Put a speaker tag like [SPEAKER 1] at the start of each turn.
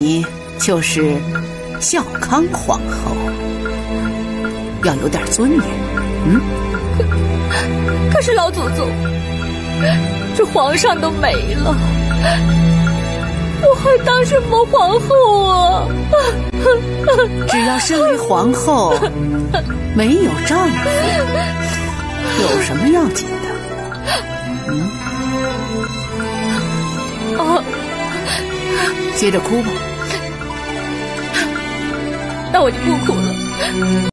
[SPEAKER 1] 你就是孝康皇后，要有点尊严。嗯，
[SPEAKER 2] 可是老祖宗，这皇上都没了，我还当什么皇后啊？
[SPEAKER 1] 只要身为皇后，没有丈夫，有什么要紧的？接着哭吧。
[SPEAKER 2] 那我就不哭了。